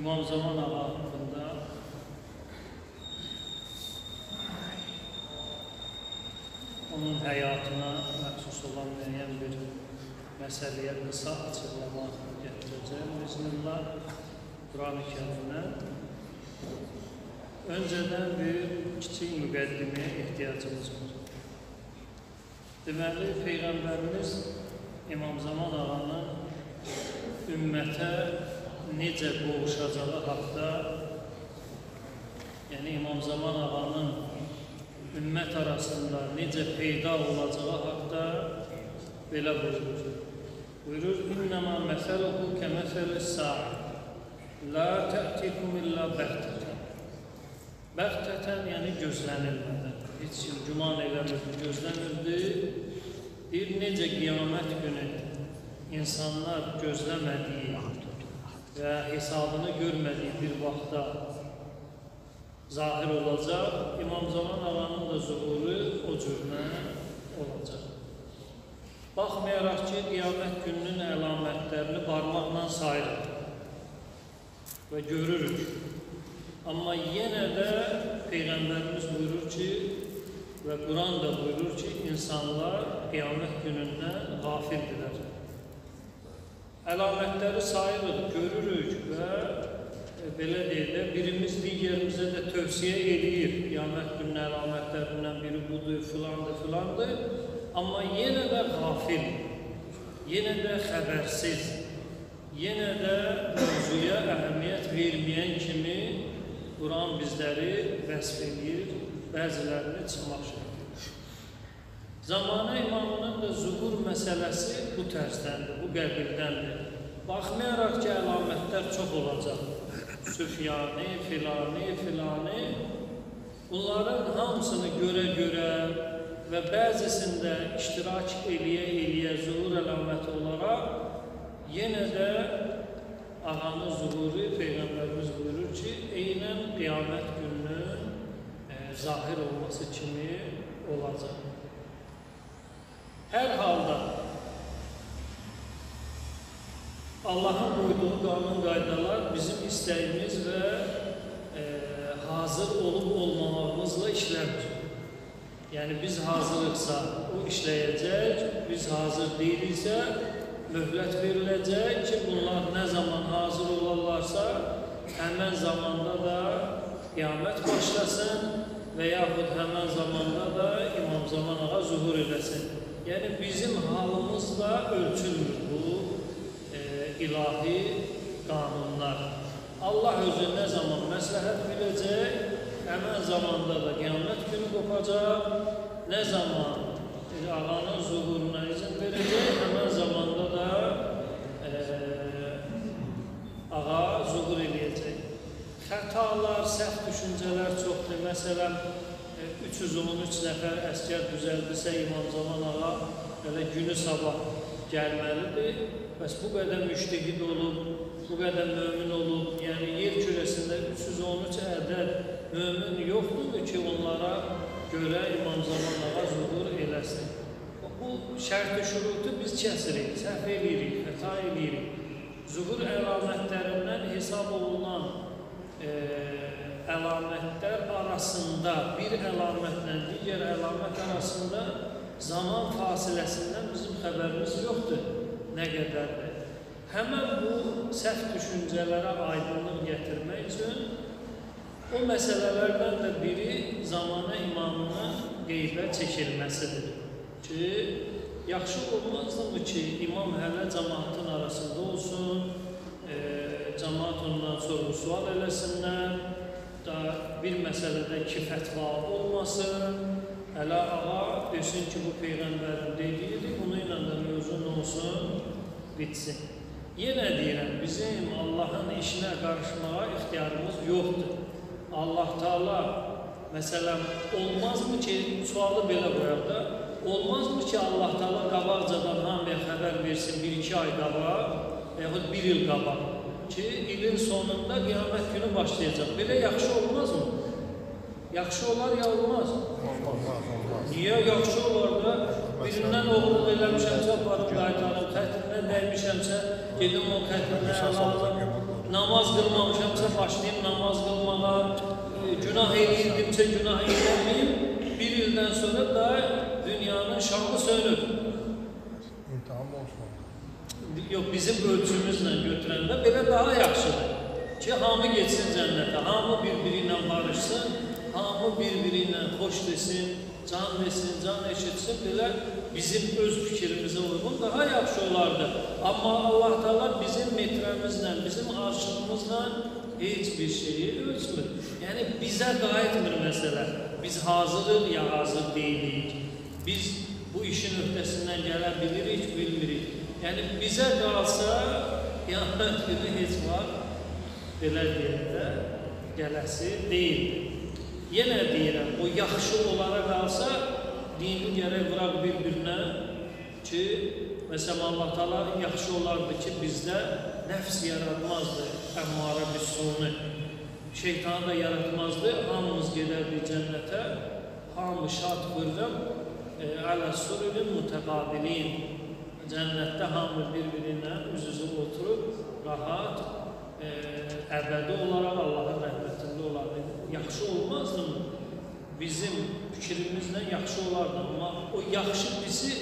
İmam Zaman Ağa haqqında onun həyatına məxsus olan müəyyən bir məsələyə qısa açıqlama gətirəcəm. Bismillah, Quran-ı Kerimdən. Öncədən bir kiçik müqəddiməyə ehtiyacımız var. Deməli, Peyğəmbərimiz İmam Zaman ağanın ümmətə necə qovuşacağı haqda, yəni İmam Zaman ağanın ümmət arasında necə peyda olacağı haqda belə buyurur. Buyurur, İnnəmə məsələhu kəməsələ sa'i, la tə'tikum illə bəhtətən. Bəhtətən, yəni gözlənilmədən. Heç kim güman eləmirdi, gözləmirdi. Bir necə qiyamət günü insanlar gözləmədiyi və hesabını görmədiyi bir vaxtda zahir olacaq, İmam Zaman ağanın da zuhuru o cürlə olacaq. Baxmayaraq ki, qiyamət gününün əlamətlərini barmaqla sayırıq və görürük. Amma yenə də Peyğəmbərimiz buyurur ki, və Quran da buyurur ki, insanlar qiyamət günündən qafildirlər. Əlamətləri sayırıq, görürük və e, belə deyək də, birimiz digərimizə də tövsiyə eləyir. Qiyamət gününün əlamətlərindən biri budur, filandır, filandır. Amma yenə də qafil, yenə də xəbərsiz, yenə də mövzuya əhəmiyyət verməyən kimi Quran bizləri vəsf edir, bəzilərini çıxmaq şəkildir. Zamanə imamının da zuhur məsələsi bu tərzdəndir, bu qəbirdəndir. Baxmayaraq ki, əlamətlər çox olacaq. Süfyani, filani, filani. Bunların hamısını görə-görə və bəzisində iştirak eləyə-eləyə zuhur əlaməti olaraq yenə də ağanın zuhuru Peyğəmbərimiz buyurur ki, eynən qiyamət gününün e, zahir olması kimi olacaq. Hər halda Allahın qoyduğu qanun qaydalar bizim istəyimiz və e, hazır olub olmamağımızla işləmir. Yəni biz hazırıqsa o işləyəcək, biz hazır deyiliksə möhlət veriləcək ki, bunlar nə zaman hazır olarlarsa, həmən zamanda da qiyamət başlasın və yaxud həmən zamanda da İmam Zaman ağa zuhur eləsin. Yəni bizim halımızla ölçülmür bu ilahi qanunlar. Allah özü nə zaman məsləhət biləcək, həmən zamanda da qiyamət günü qopacaq, nə zaman ağanın zuhuruna izin verəcək, həmən zamanda da e, ağa zuhur eləyəcək. Xətalar, səhv düşüncələr çoxdur. Məsələn, 313 nəfər əskər düzəldirsə İmam Zaman ağa belə günü sabah gəlməlidir. Bəs bu qədər müştehid olub, bu qədər mömin olub, yəni yer kürəsində 313 ədəd mömin yoxdur ki, onlara görə İmam Zaman ağa zuhur eləsin. Bu şərt-i şurutu biz kəsirik, səhv eləyirik, xəta eləyirik. Zuhur əlamətlərindən hesab olunan e, əlamətlər arasında bir əlamətlə digər əlamət arasında zaman fasiləsindən bizim xəbərimiz yoxdur. Nə qədərdir? Həmən bu səhv düşüncələrə aydınlıq gətirmək üçün o məsələlərdən də biri zamana imamının qeybə çəkilməsidir ki, yaxşı olmazdımı ki, imam hələ cəmaatın arasında olsun, e, cəmaat ondan sonra sual eləsinlər, da bir məsələdə ki, fətva olmasın, hələ ağa desin ki, bu Peyğəmbərin dediyidir, bunu olsun, bitsin. Yenə deyirəm, bizim Allahın işinə qarışmağa ixtiyarımız yoxdur. Allah Taala məsələn olmazmı ki, sualı belə qoyaq da, olmazmı ki, Allah Taala qabaqcadan hamıya xəbər versin 1-2 ay qabaq, yaxud 1 il qabaq ki, ilin sonunda qiyamət günü başlayacaq. Belə yaxşı olmazmı? Yaxşı olar ya olmaz? Olmaz, olmaz. Niyə yaxşı olar da birindən oğurluq eləmişəmsə aparıb qaytarım, xətrinə dəymişəmsə gedim o xətrinə əl alım. namaz qılmamışamsa başlayım namaz qılmağa, e, günah edirdimsə günah eləməyim, bir ildən sonra da dünyanın şanı sönür. İmtihan olsun. Yox, bizim ölçümüzlə götürəndə belə daha yaxşıdır. Ki, hamı getsin cənnətə, hamı bir-biri ilə barışsın, hamı bir-biri ilə xoş desin, can desin, can eşitsin, belə bizim öz fikrimizə uyğun daha yaxşı olardı. Amma Allah Taala bizim metrəmizlə, bizim arşınımızla heç bir şeyi ölçmür. Yəni bizə qayıtmır məsələ. Biz hazırıq ya hazır deyilik. Biz bu işin öhdəsindən gələ bilirik, bilmirik. Yəni bizə qalsa günü heç vaxt belə deyəndə gələsi deyildir. Yenə deyirəm, o yaxşı olara qalsa dini gərək vuraq bir-birinə ki, məsələn Allah Taala yaxşı olardı ki, bizdə nəfs yaratmazdı, əmmara bisunu. Şeytanı da yaratmazdı, hamımız gedərdik cənnətə, hamı şad xürrəm, e, ələ surülün mütəqabilin. Cənnətdə hamı bir-birinə üz-üzə oturub, rahat, e, əbədi olaraq Allahın rəhmətində olardı. Yaxşı olmazdımı? Bizim fikrimizlə yaxşı olardı, amma o yaxşı bizi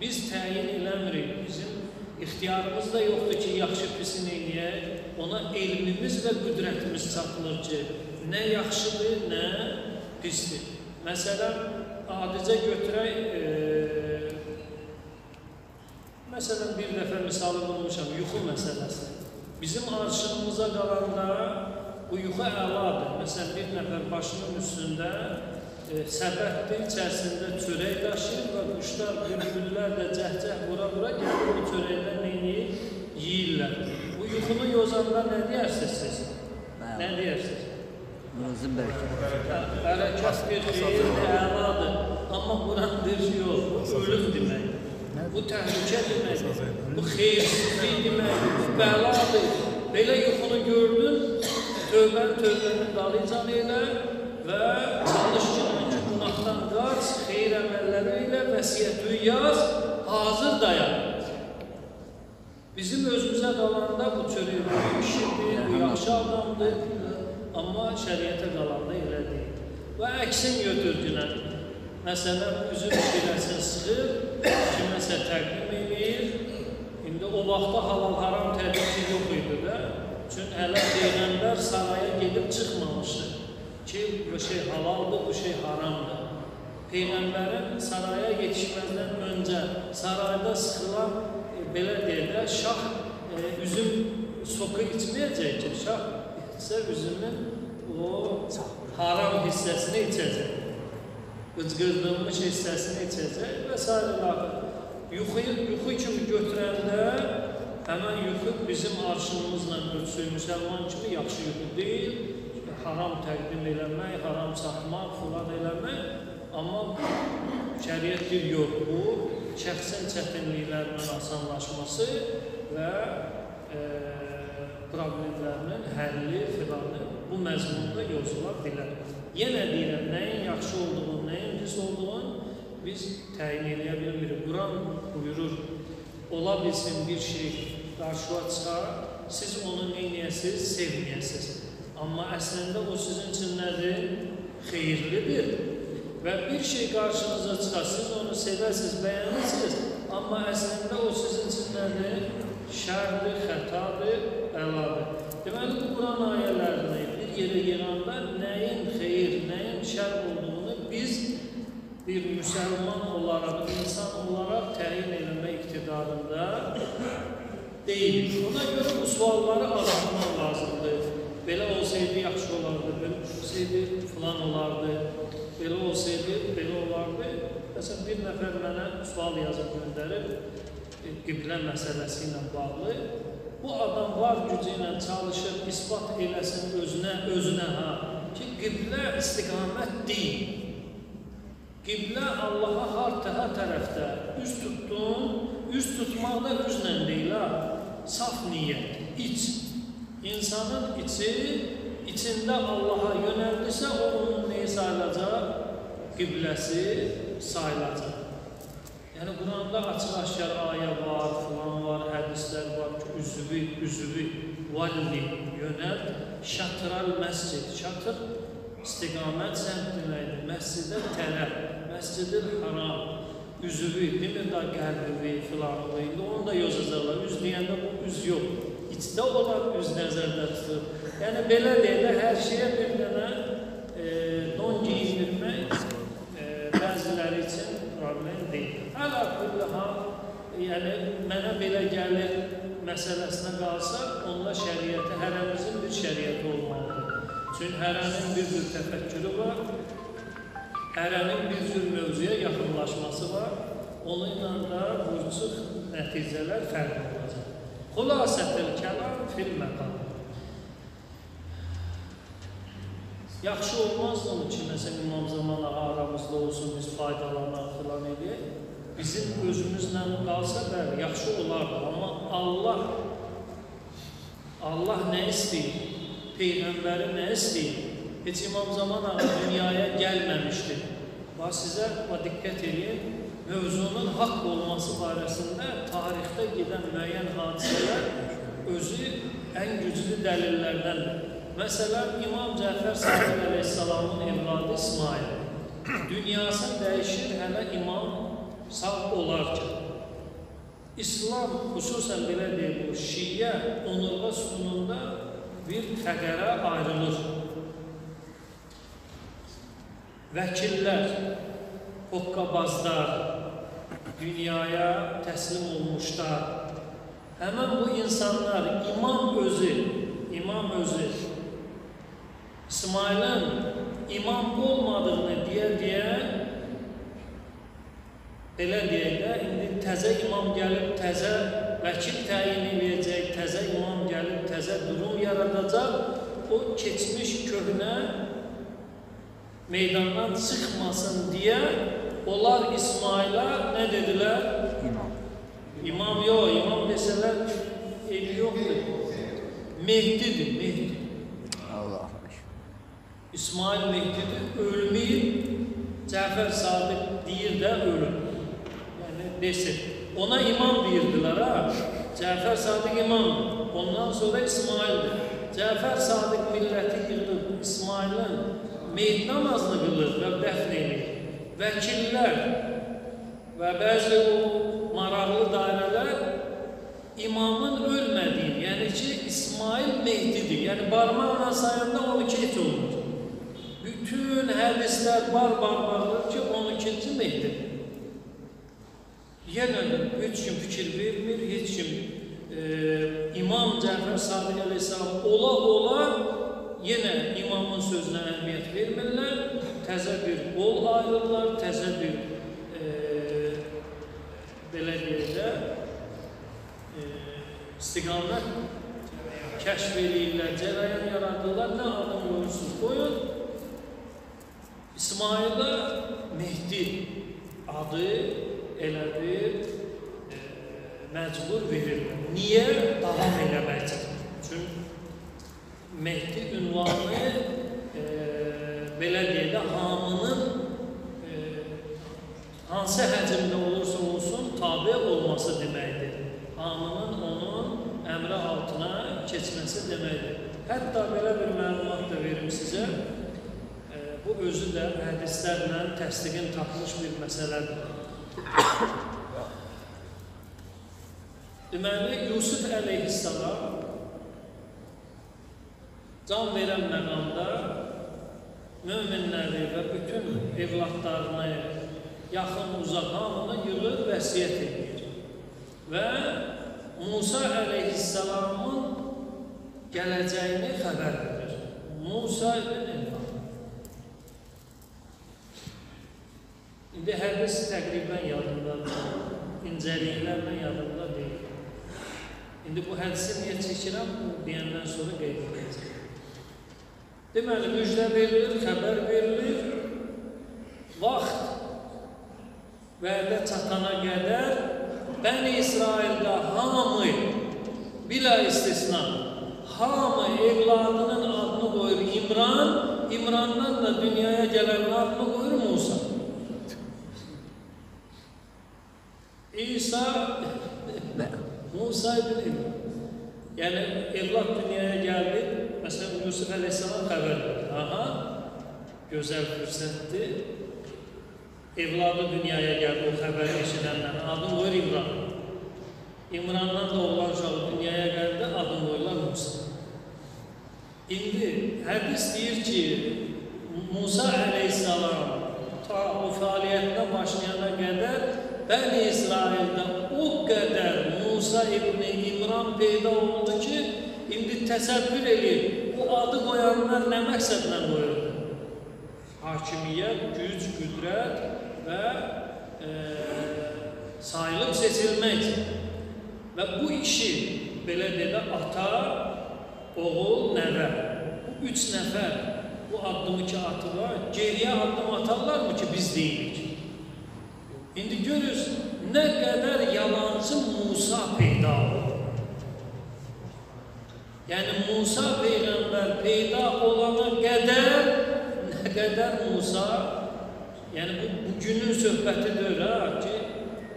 biz təyin eləmirik. Bizim ixtiyarımız da yoxdur ki, yaxşı pisi neyniyək. Ona elmimiz və qüdrətimiz çatmır ki, nə yaxşıdır, nə pisdir. Məsələn, adicə götürək, e, məsələn, bir dəfə misalı bulmuşam, yuxu məsələsi. Bizim arşınımıza qalanda bu yuxu əladır. Məsələn, bir nəfər başının üstündə e, səbətdir, içərisində çörək daşıyır və quşlar, bülbüllər də cəhcəh vura-vura gəlib bu çörəkdən neyini yeyirlər. Bu yuxunu yozanda nə deyərsiniz siz? Nə deyərsiniz? Nazım bərkə. Bərəkət bir xeyir əladır. Amma Quran deyir ki, yox, ölüm deməkdir. Bu təhlükə deməkdir. Bu xeyirsizlik deməkdir. Bu bəladır. Belə yuxunu gördün, tövbən tövbənin dalıcan elə və çalış ki, ki, günahdan qaç, xeyir əməlləri ilə vəsiyyətü yaz, hazır dayan. Bizim özümüzə qalanda bu çörək bu kişidir, bu yaxşı adamdır, amma şəriətə qalanda elə deyil. Və əksin götürdülər. Məsələn, üzüm şirəsini sıxır, kiməsə təqdim edir. İndi o vaxtda halal haram təbii yox idi də. Çünki hələ Peyğəmbər saraya gedib çıxmamışdı ki, bu şey halaldır, bu şey haramdır. Peyğəmbərin saraya yetişməzdən öncə sarayda sıxılan e, belə deyək, şah e, üzüm soku içməyəcək ki, şah içsə üzümün o haram hissəsini içəcək. Qıcqırdılmış hissəsini içəcək və s. Yuxuyu, yuxu kimi yuxu bizim arşınımızla ölçülü müsəlman kimi yaxşı yuxu deyil. Haram təqdim eləmək, haram satmaq, filan eləmək. Amma şəriət bir yox bu, şəxsin çətinliklərinin asanlaşması və e, problemlərinin həlli filanı bu məzmunda yozula bilər. Yenə deyirəm, nəyin yaxşı olduğunu, nəyin pis olduğunu biz təyin edə bilmirik. Quran buyurur, ola bilsin bir şey qarşıya çıxar, siz onu neynəyəsiz, sevməyəsiz. Amma əslində o sizin üçün nədir? Xeyirlidir. Və bir şey qarşınıza çıxar, siz onu sevəsiniz, bəyənirsiniz, amma əslində o sizin üçün nədir? Şərdir, xətadır, əladır. Deməli, bu Quran ayələrini bir yerə yığanda nəyin xeyir, nəyin şər olduğunu biz bir müsəlman olaraq, insan olaraq təyin eləmə iqtidarında deyilik. Ona görə bu sualları aratmaq lazımdır. Belə olsaydı yaxşı olardı, belə olsaydı filan olardı, belə olsaydı belə olardı. Məsələn, bir nəfər mənə sual yazıb göndərib, e, qiblə məsələsi ilə bağlı. Bu adam var gücü ilə çalışır, ispat eləsin özünə, özünə ha, ki, qiblə istiqamət deyil. Qiblə Allaha təha tərəfdə üz tutdun, üz tutmaq da üzlə deyil ha, saf niyyət, iç. İnsanın içi, içində Allaha yönəldirsə, o onun neyi sayılacaq? Qibləsi sayılacaq. Yəni, Quranda açıq-aşkar ayə var, filan var, hədislər var ki, üzvü, üzvü, valli, yönəlt, şatral məscid, şatır istiqamət səmt deməkdir, məscidə tərəf, məscidil haram, üzvü, demir da qəlbi filanlı, indi onu da yozacaqlar, üz deyəndə bu üz yox, içdə olan üz nəzərdə tutulur. Yəni, belə deyəndə hər şeyə bir dənə e, don giyindirmək e, bəziləri üçün problem deyil. Hələ kulli hal, yəni mənə belə gəlir məsələsinə qalsa, onda şəriəti, hərəmizin bir şəriəti olmalıdır. Çünki hərənin bir cür təfəkkürü var, hərənin bir cür mövzuya yaxınlaşması var, onunla da vurcuq nəticələr fərqli olacaq. Xülasətül kəlam fil məqam. Yaxşı olmazdımı ki, məsələn, İmam Zaman ağa aramızda olsun, biz faydalanaq filan edək. Bizim özümüzlə qalsa bəli, yaxşı olardı. Amma Allah Allah nə istəyir? Peyğəmbəri nə istəyir? Heç İmam Zaman ağa dünyaya gəlməmişdi. Bax, sizə diqqət edin, mövzunun haqq olması barəsində tarixdə gedən müəyyən hadisələr özü ən güclü dəlillərdəndir. Məsələn, İmam Cəfər Sadiq əleyhissalamın evladı İsmail. Dünyası dəyişir hələ imam sağ olarkən. İslam xüsusən belə deyil, bu şiyə onurğa sütununda bir fəqərə ayrılır. Vəkillər, hoqqabazlar, dünyaya təslim olmuşlar. Həmən bu insanlar, imam özü, imam özü, İsmailin imam olmadığını deyə-deyə belə deyək də, indi təzə imam gəlib, təzə vəkil təyin edəcək, təzə imam gəlib, təzə durum yaradacaq, o keçmiş köhnə meydandan çıxmasın deyə onlar İsmaila nə dedilər? İmam. İmam yox, imam desələr evi yoxdur. Mehdidir, Mehdi. Allah İsmail Mehdidir, ölməyib, Cəfər Sadiq deyir də ölüm. Yəni, desin. Ona imam deyirdilər, ha. Cəfər Sadiq imamdır. Ondan sonra İsmaildir. Cəfər Sadiq milləti yığılıb, İsmailin meyit namazını qılır və dəfn edir. Vəkillər və bəzi o maraqlı dairələr imamın ölmədiyini, yəni ki, İsmail Mehdidir. Yəni, barmaqla sayanda 12 et olur. Bütün hədislər bar-bar bağlıdır ki, 12-ci Mehdi. Yenə heç kim fikir vermir, heç kim e, İmam Cəfər Sadiq əleyhissalam ola-ola yenə imamın sözünə əhəmiyyət vermirlər. Təzə bir qol ayırırlar, təzə bir e, belə deyək də e, istiqamət kəşf edirlər, cərəyan yaradırlar. Nə adam qoyursunuz, qoyun. İsmail'ə Mehdi adı elə bir e, məcbur verirlər. Niyə? Davam eləmək üçün. Çünki Mehdi ünvanı e, belə deyək də hamının e, hansı həcmdə olursa olsun tabi olması deməkdir. Hamının onun əmri altına keçməsi deməkdir. Hətta belə bir məlumat da verim sizə. E, bu özü də hədislərlə təsdiqin tapmış bir məsələdir. Deməli, Yusuf əleyhissalam can verən məqamda möminləri və bütün evlatlarını, yaxın uzaq hamını yığır, vəsiyyət edir. Və Musa əleyhissalamın gələcəyini xəbər verir. Musa ibn İmran. İndi hədis təqribən yadımdadır, incəliklərlə yadımda deyil. İndi bu hədisi niyə çəkirəm, deyəndən sonra qeyd edəcəm. Deməli, müjdə verilir, xəbər verilir, vaxt vədə çatana qədər Bəni İsraildə hamı, bila istisna, hamı evladının adını qoyur İmran, İmrandan da dünyaya gələnin adını qoyur Musa. İsa Musa ibn İmran. Yəni evlad dünyaya gəldi. Məsələn Yusuf əleyhissalam xəbər verdi. Aha, gözəl fürsətdir. Evladı dünyaya gəldi o xəbəri eşidəndən. Adını qoyur İmran. İmrandan da oğlan uşağı dünyaya gəldi, adını qoyurlar Musa. İndi hədis deyir ki, Musa əleyhissalam ta o fəaliyyətinə başlayana qədər Bəni İsraildə o qədər Musa ibn İmran peyda oldu ki, indi təsəvvür edin, o adı qoyanlar nə məqsədlə qoyurdu? Hakimiyyət, güc, qüdrət və e, sayılıb seçilmək. Və bu işi belə dedə ata, oğul, nəvə. Bu üç nəfər bu addımı ki atılar, geriyə addım atarlarmı ki biz deyilik? İndi görürüz, nə qədər yalancı Musa peyda oldu. Yəni Musa peyğəmbər peyda olana qədər nə qədər Musa yəni bu bugünün söhbətidir ha ki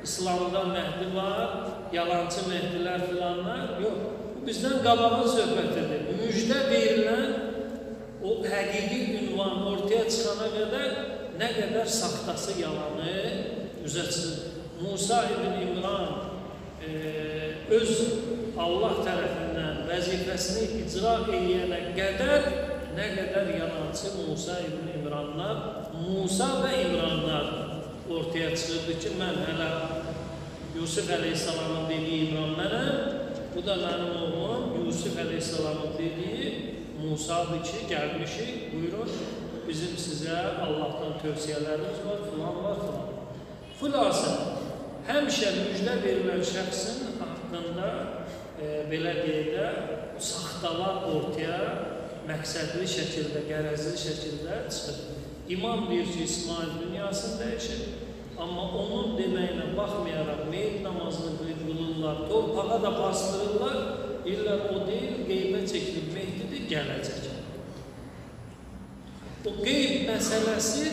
İslamda Məhdi var, yalancı Məhdilər filanlar yox. Bizdən qabağın söhbətidir. Müjdə verilən o həqiqi ünvan ortaya çıxana qədər nə qədər saxtası yalanı üzə çıxır. Musa ibn İmran e, öz Allah tərəfindən vəzifəsini icra edənə qədər nə qədər yalancı Musa ibn İmranlar, Musa və İmranlar ortaya çıxırdı ki, mən hələ Yusuf əleyhissalamın dediyi İmran mənəm, bu da mənim oğlum Yusuf əleyhissalamın dediyi Musadır ki, gəlmişik, buyurun, bizim sizə Allahdan tövsiyələrimiz var, filan var, filan. Xülasə, həmişə müjdə verilən şəxsin haqqında e, belə deyək də, saxtalar ortaya məqsədli şəkildə, qərəzli şəkildə çıxır. İmam deyir ki, İsmail dünyasını dəyişir, amma onun deməyinə baxmayaraq meyit namazını qıydırırlar, torpağa da bastırırlar, deyirlər o deyil, qeybə çəkilib mehdidir, gələcək. O qeyb məsələsi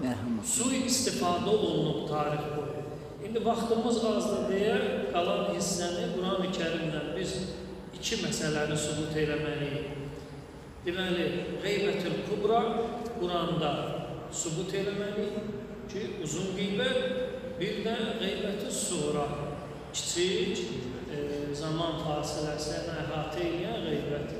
Mərhum. sui istifadə olunub tarix boyu. İndi vaxtımız azdır deyə qalan hissəni Quran-ı Kərimlə biz iki məsələni sübut eləməliyik. Deməli, qeybətül kubra Quranda sübut eləməliyik ki, uzun qeybət, bir də qeybətül sura, kiçik e, zaman fasiləsi əhatə edən qeybət.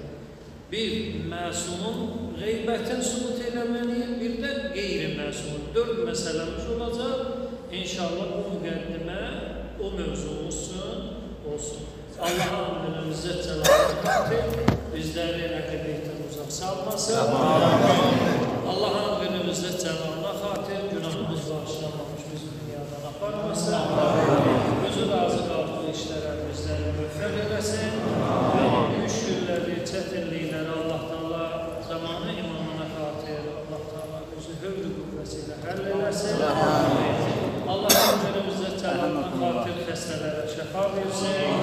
Bir, məsumun qeybətini sübut eləməliyik, bir də qeyri-məsumun. Dörd məsələmiz olacaq. İnşallah bu müqəddimə o mövzumuz üçün olsun. Allah'a ömrünü izzət cəlalını xatir, bizləri əqidəyətən uzaq salmasın. Allah'a Allah'ın günümüzde cenabına hatir günahımız bağışlanmamış bizi dünyadan aparmasın. Gözü razı kaldığı işlere bizleri müffet edesin. Müşkülleri, çetinlikleri Allah'tan zamanı imamına hatir Allah'tan bizi hövdü kuvvesiyle həll eləsin. Allah'ın günümüzde cenabına hatir xəstələrə şəfa versin.